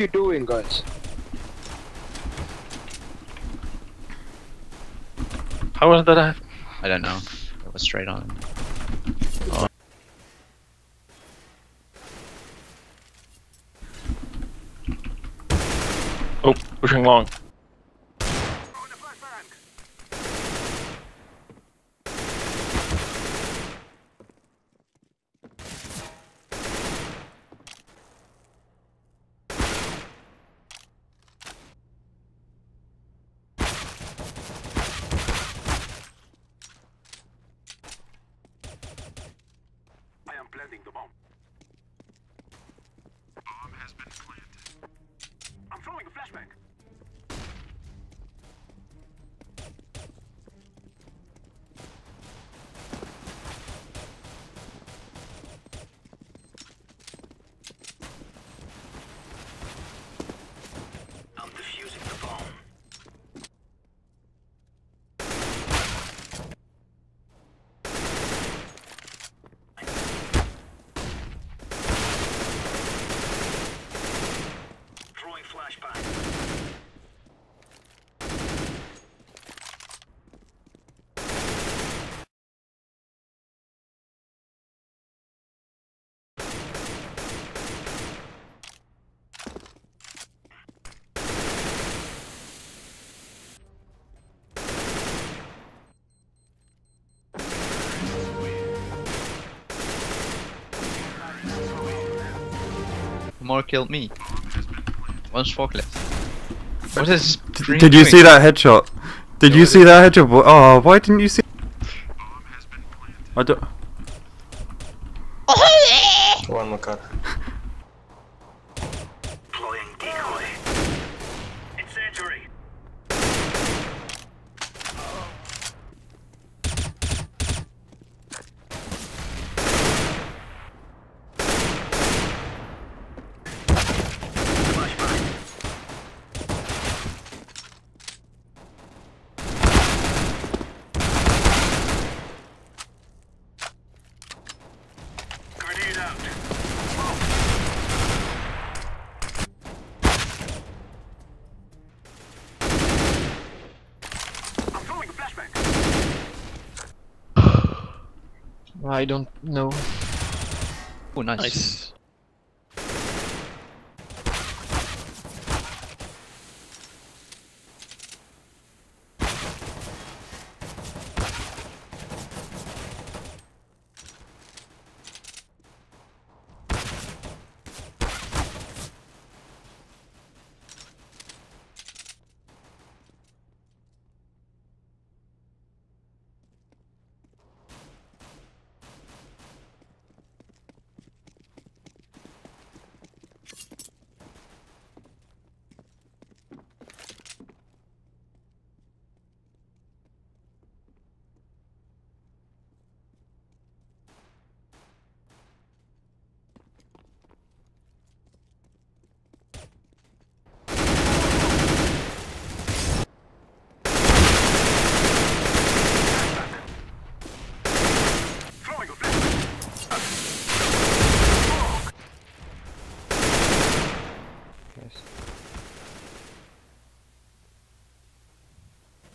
you doing, guys? How was that? a- I don't know. It was straight on. Oh, pushing long. Planting the bomb. Bomb More killed me. One's forklift. What is green Did you doing? see that headshot? Did Yeah, you see that headshot? Oh, why didn't you see? I don't. Oh, One more car. Out. I don't know. Oh, nice. Nice.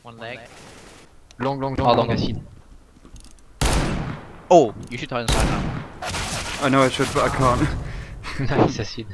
One leg. Long, long, long. How long has he? Oh, you should turn inside now. I know I should, but I can't. nice, Acid.